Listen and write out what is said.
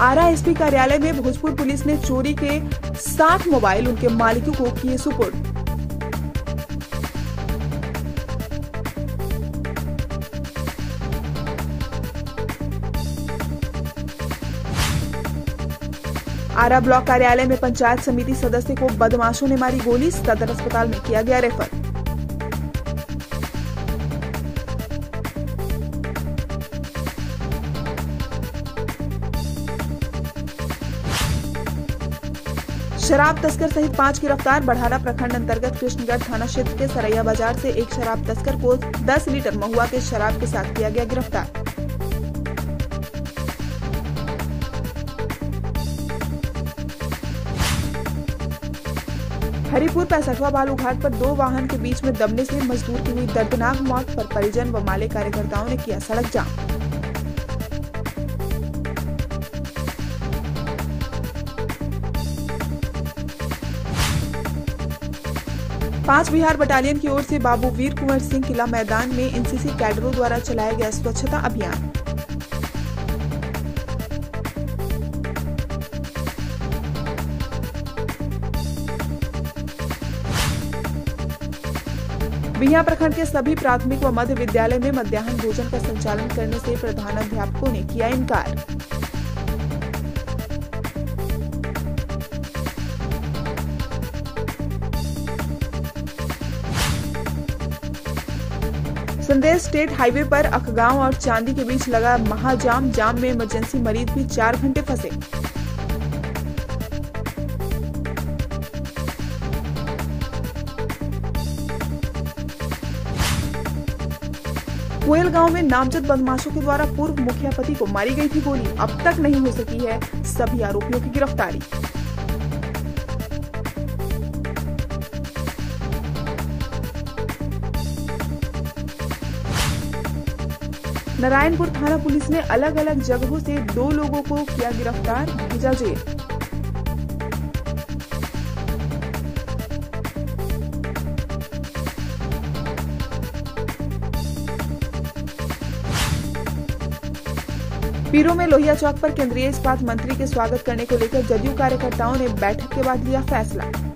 आरा SP कार्यालय में Bhojpur police ने चोरी के सात मोबाइल उनके मालिकों को किए सुपुर्द। आरा ब्लॉक कार्यालय में पंचायत समिति सदस्य को बदमाशों ने मारी गोली, सदर अस्पताल में किया गया रेफर। शराब तस्कर सहित पाँच गिरफ़्तार बढ़ारा प्रखंड अंतर्गत कृष्णगढ़ थाना क्षेत्र के सरैया बाज़ार से एक शराब तस्कर को 10 लीटर महुआ के शराब के साथ किया गया गिरफ़्तार। हरिपुर पैसठवा बालू घाट पर दो वाहन के बीच में दबने से मजदूर की हुई दर्दनाक मौत पर परिजन व माले कार्यकर्ताओं ने किया सड़क जाम। पाँच बिहार बटालियन की ओर से बाबू वीर कुंवर सिंह किला मैदान में एनसीसी कैडरों द्वारा चलाया गया स्वच्छता अभियान। बिहार प्रखंड के सभी प्राथमिक व मध्य विद्यालय में मध्याह्न भोजन का संचालन करने से प्रधानाध्यापकों ने किया इनकार। संदेश स्टेट हाईवे पर अखगांव और चांदी के बीच लगा महाजाम, जाम में इमरजेंसी मरीज़ भी चार घंटे फंसे। कोयल गाँव में नामजद बदमाशों के द्वारा पूर्व मुखिया पति को मारी गई थी गोली। अब तक नहीं हो सकी है सभी आरोपियों की गिरफ्तारी। नारायणपुर थाना पुलिस ने अलग अलग जगहों से दो लोगों को किया गिरफ़्तार, भेजा जेल। पीरो में लोहिया चौक पर केंद्रीय इस्पात मंत्री के स्वागत करने को लेकर जदयू कार्यकर्ताओं ने बैठक के बाद लिया फैसला।